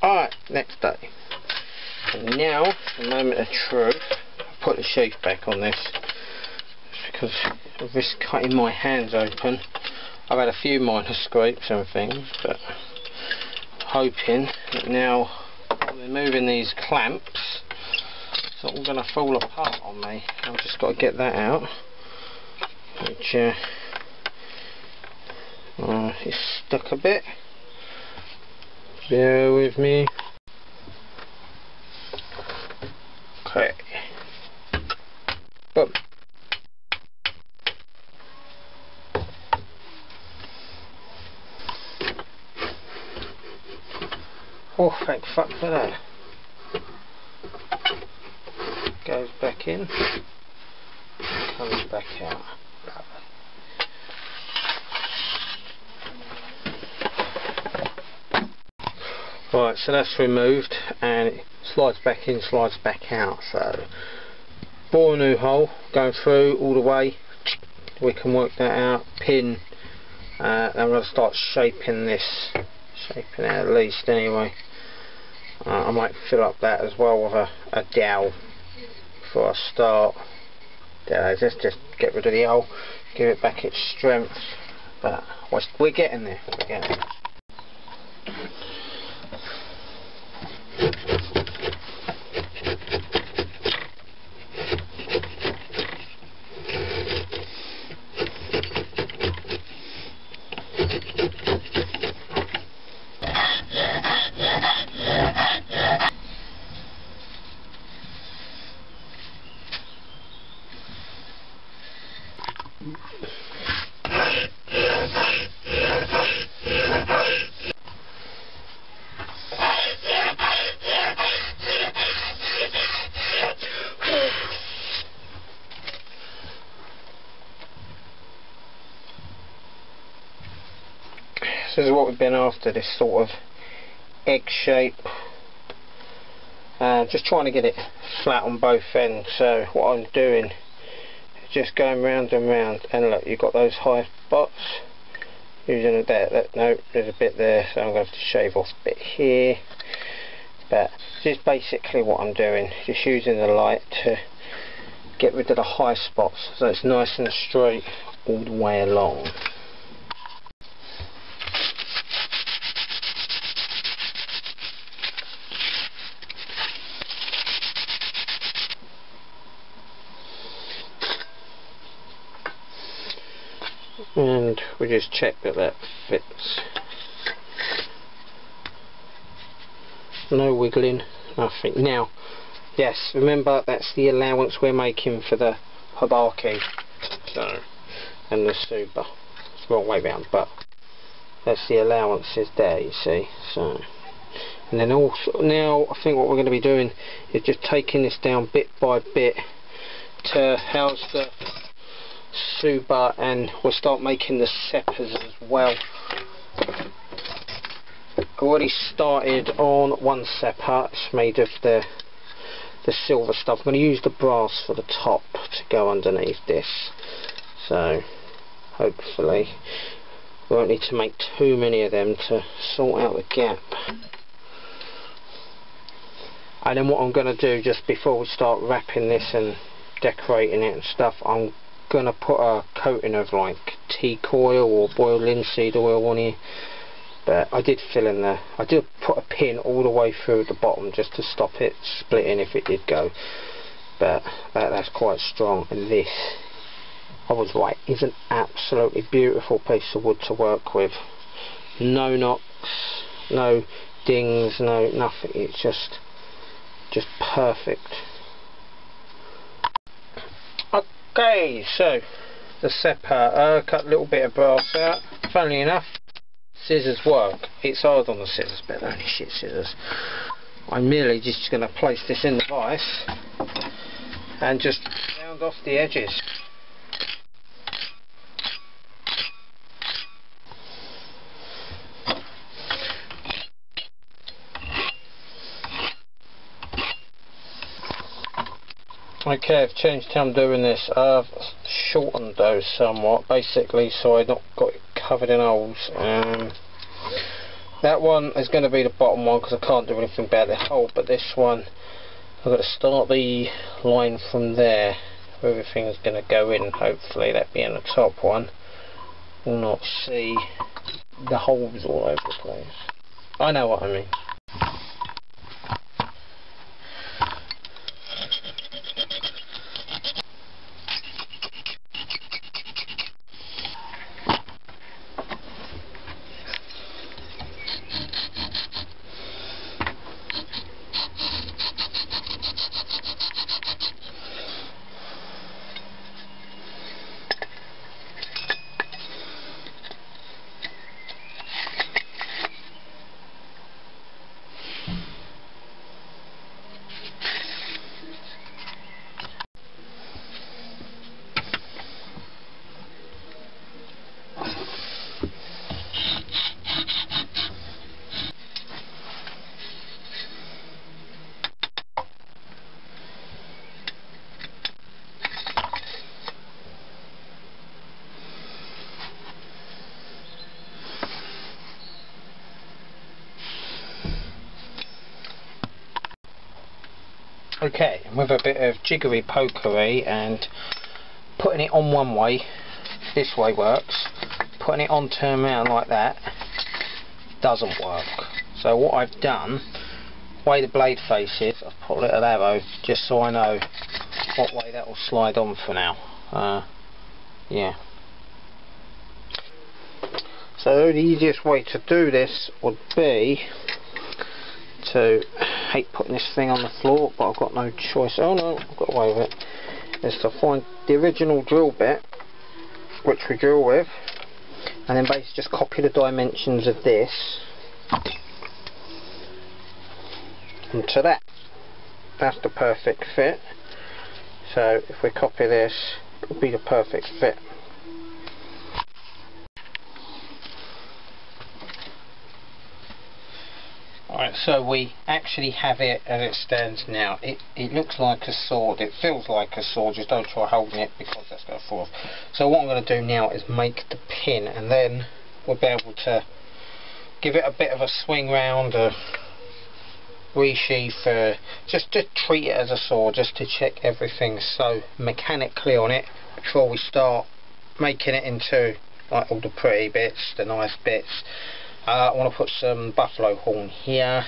Alright, next day. And now, the moment of truth, I put the sheath back on this because I risk cutting my hands open. I've had a few minor scrapes and things, but hoping that now removing these clamps, it's all going to fall apart on me. I've just got to get that out, which uh, uh, is stuck a bit. Bear with me. Okay. Boom. Oh, thank fuck for that. Goes back in, comes back out. Right, so that's removed and it slides back in, slides back out. So, bore a new hole, going through all the way. We can work that out. Pin, uh, going to start shaping this, shaping it at least anyway. Uh, I might fill up that as well with a, a dowel before I start. Just just get rid of the hole, give it back its strength. But we're getting there. We're getting there. This is what we've been after, this sort of egg shape. Uh, just trying to get it flat on both ends, so what I'm doing just going round and round, and look, you've got those high spots, using look, no, there's a bit there, so I'm going to to shave off a bit here, but this is basically what I'm doing, just using the light to get rid of the high spots, so it's nice and straight all the way along. And we just check that that fits. No wiggling nothing. Now yes remember that's the allowance we're making for the Habaki so and the the wrong way round but that's the allowances there you see so. And then also now I think what we're going to be doing is just taking this down bit by bit to house the Tsuba and we'll start making the Seppas as well. I've already started on one Seppa, it's made of the the silver stuff. I'm going to use the brass for the top to go underneath this. So hopefully we won't need to make too many of them to sort out the gap. And then what I'm going to do just before we start wrapping this and decorating it and stuff, I'm gonna put a coating of like teak oil or boiled linseed oil on here. But I did fill in there I did put a pin all the way through the bottom just to stop it splitting if it did go. But that, that's quite strong. And this I was right is an absolutely beautiful piece of wood to work with. No knocks no dings no nothing. It's just just perfect Okay, so the uh, cut a little bit of brass out. Funnily enough, scissors work. It's hard on the scissors, but they're only shit scissors. I'm merely just going to place this in the vise and just round off the edges. Okay, I've changed how I'm doing this. I've shortened those somewhat, basically, so I've not got it covered in holes. Um, that one is going to be the bottom one because I can't do anything about the hole but this one I've got to start the line from there everything is going to go in hopefully that being the top one will not see the holes all over the place I know what I mean Okay, with a bit of jiggery pokery and putting it on one way, this way works, putting it on turn around like that doesn't work. So what I've done, way the blade faces, I've put a little arrow just so I know what way that will slide on for now. Uh, yeah. So the easiest way to do this would be to hate putting this thing on the floor but I've got no choice. Oh no I've got away with it. Is to find the original drill bit which we drill with and then basically just copy the dimensions of this onto that. That's the perfect fit. So if we copy this it'll be the perfect fit So we actually have it as it stands now. It, it looks like a sword, it feels like a sword, just don't try holding it because that's going to fall off. So what I'm going to do now is make the pin and then we'll be able to give it a bit of a swing round, a resheath, uh, just, just treat it as a sword just to check everything so mechanically on it before we start making it into like all the pretty bits, the nice bits. Uh, I want to put some buffalo horn here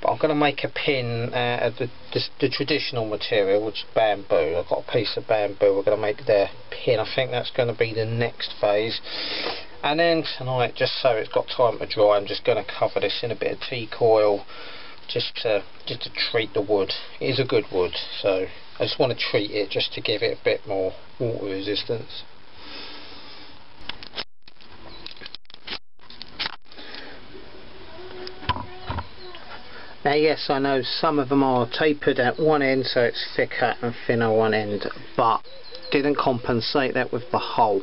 but I'm going to make a pin uh, of the, the, the, traditional material which is bamboo. I've got a piece of bamboo, we're going to make the pin. I think that's going to be the next phase. And then tonight, just so it's got time to dry, I'm just going to cover this in a bit of teak oil just to, just to treat the wood. It is a good wood, so I just want to treat it just to give it a bit more water resistance. Now yes, I know some of them are tapered at one end so it's thicker and thinner one end, but didn't compensate that with the hole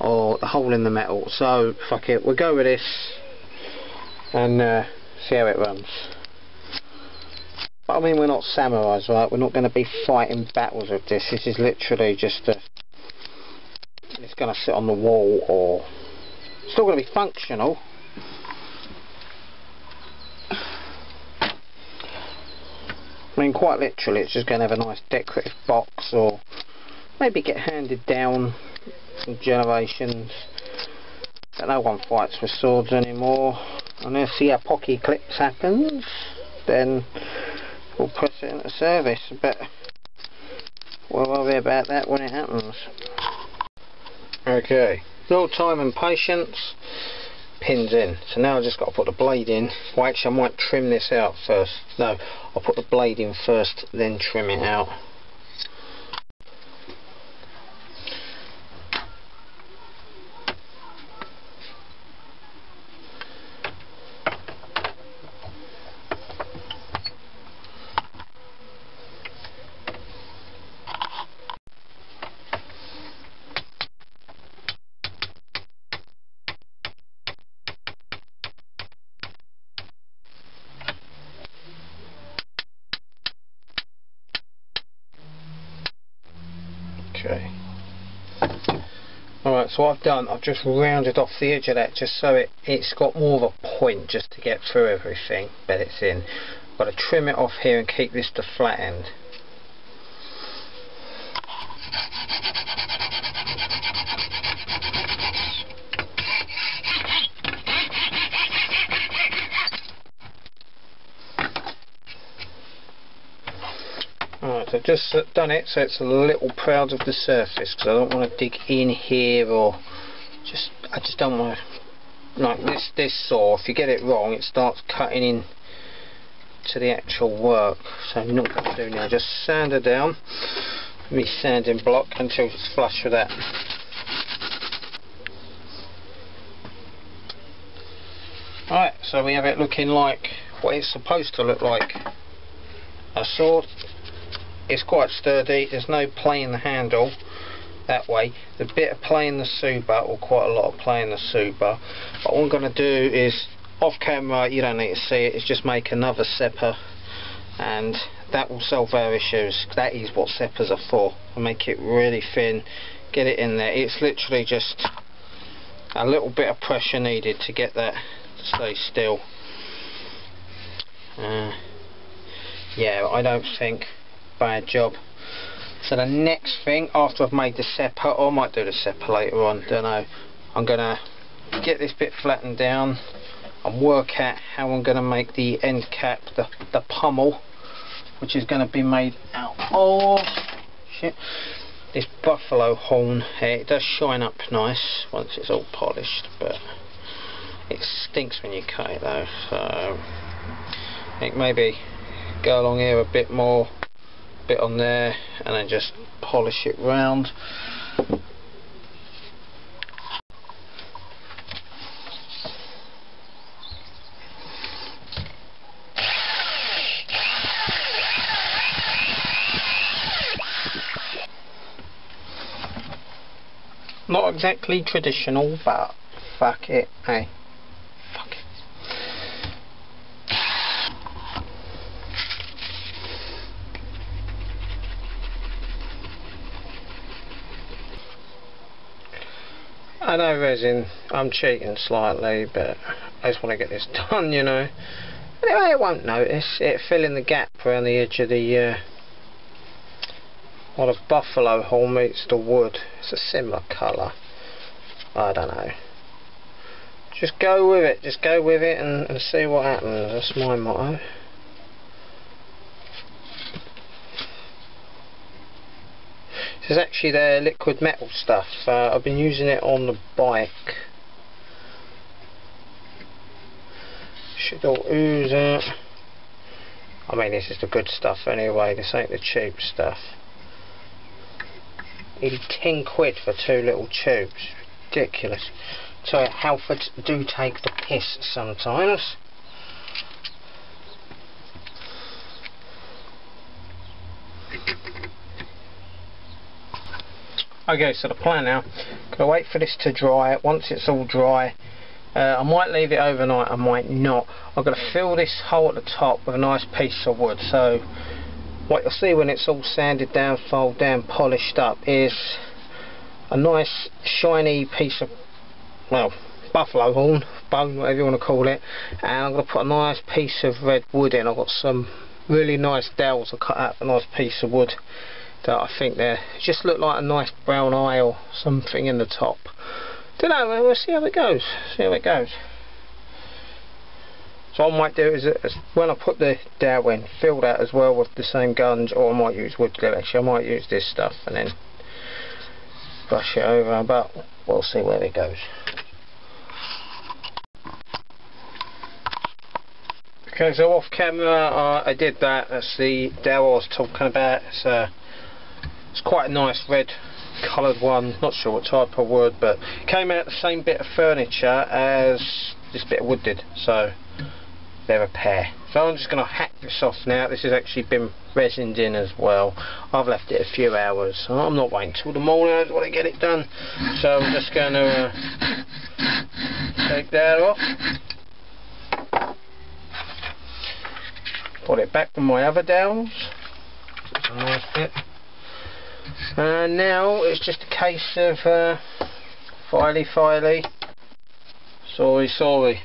or the hole in the metal. So fuck it, we'll go with this and uh, see how it runs. But I mean we're not samurais, right? We're not going to be fighting battles with this. This is literally just a it's going to sit on the wall or It's still going to be functional mean quite literally it's just going to have a nice decorative box or maybe get handed down from generations but no one fights with swords anymore. Unless the apocalypse happens then we'll put it into service. But we'll worry about that when it happens. Okay. No time and patience pins in. So now I've just got to put the blade in. Well actually I might trim this out first. No, I'll put the blade in first, then trim it out. So I've done, I've just rounded off the edge of that just so it, it's got more of a point just to get through everything that it's in. Got to trim it off here and keep this to flat end. So I've just done it so it's a little proud of the surface because I don't want to dig in here or just I just don't want to like this this saw if you get it wrong it starts cutting in to the actual work so I'm not going to do now just sand it down me sanding block until it's flush with that Alright, so we have it looking like what it's supposed to look like. A sword it's quite sturdy. There's no play in the handle that way. The bit of play in the Tsuba or quite a lot of play in the Tsuba but what I'm going to do is off camera you don't need to see it. It's just make another seppa and that will solve our issues. That is what seppas are for. Make it really thin. Get it in there. It's literally just a little bit of pressure needed to get that to stay still. Uh, yeah I don't think bad job. So the next thing, after I've made the seppa, or I might do the seppa later on, don't know, I'm going to get this bit flattened down and work out how I'm going to make the end cap, the, the pommel, which is going to be made out of shit, this buffalo horn here. It does shine up nice once it's all polished, but it stinks when you cut it though, so I think maybe go along here a bit more bit on there and then just polish it round. Not exactly traditional but fuck it hey I know resin, I'm cheating slightly, but I just want to get this done, you know. Anyway, it won't notice. It fill in the gap around the edge of the, uh, what a buffalo horn meets the wood. It's a similar colour. I don't know. Just go with it. Just go with it and, and see what happens. That's my motto. This is actually their liquid metal stuff. Uh, I've been using it on the bike. Should all ooze out. I mean this is the good stuff anyway, this ain't the cheap stuff. Nearly 10 quid for two little tubes. Ridiculous. So Halfords do take the piss sometimes. Okay, so the plan now, gonna wait for this to dry. Once it's all dry, uh, I might leave it overnight, I might not. I'm going to fill this hole at the top with a nice piece of wood. So what you'll see when it's all sanded down, folded down, polished up is a nice shiny piece of, well, buffalo horn, bone, whatever you want to call it. And I'm to put a nice piece of red wood in. I've got some really nice dowels I cut out a nice piece of wood that I think they just look like a nice brown eye or something in the top. Don't know, we'll see how it goes. See how it goes. So I might do is, when I put the dowel in, fill that as well with the same guns, or I might use wood glue. Actually, I might use this stuff and then brush it over, but we'll see where it goes. Okay, so off camera uh, I did that. That's the dowel I was talking about. It's uh, it's quite a nice red coloured one, not sure what type of wood, but came out the same bit of furniture as this bit of wood did, so they're a pair. So I'm just going to hack this off now. This has actually been resined in as well. I've left it a few hours. I'm not waiting till the morning. I just want to get it done. So I'm just going to uh, take that off. Put it back with my other dowels. A nice bit and now it's just a case of uh, Filey filey. Sorry sorry.